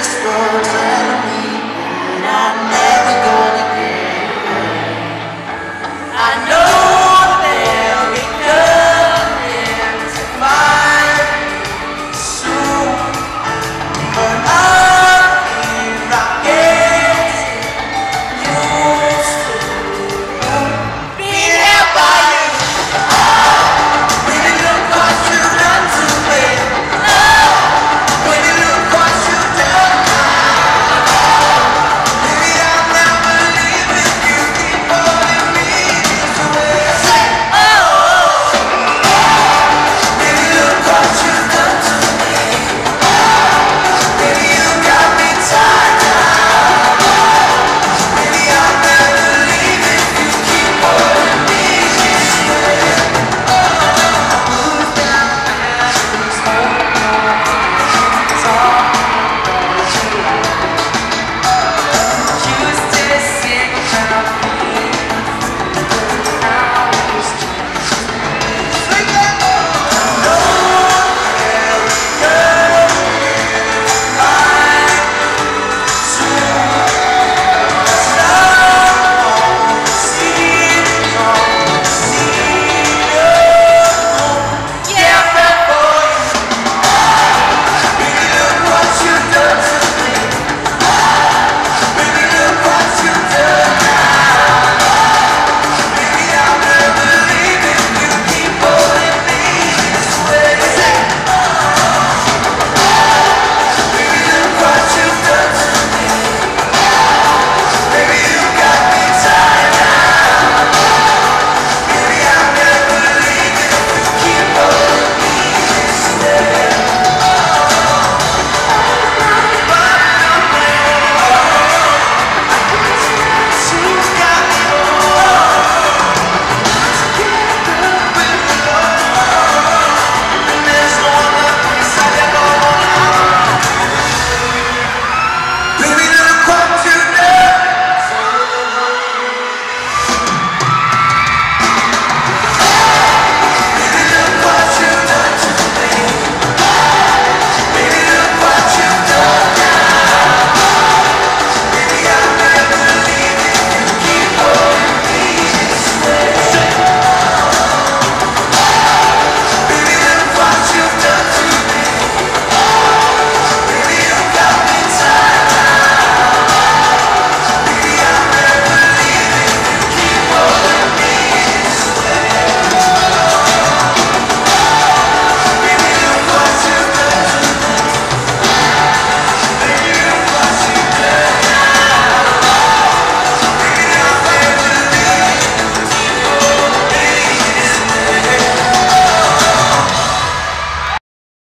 whisper